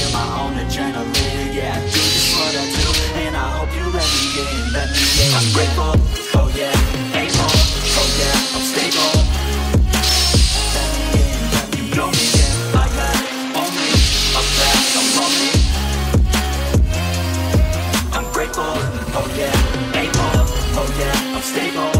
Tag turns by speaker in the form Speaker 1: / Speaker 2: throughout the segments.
Speaker 1: Feel my own adrenaline. Yeah, I do just what I do And I hope you let me in Let me in. I'm grateful, oh yeah Able, oh yeah I'm stable. Grateful, oh yeah Able, oh yeah I'm stable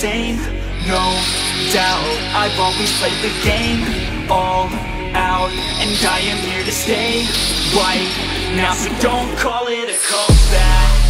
Speaker 1: same, no doubt I've always played the game. All out And I am here to stay. Right now So don't call it a comeback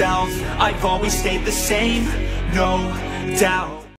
Speaker 1: myself. I've always stayed the same, no doubt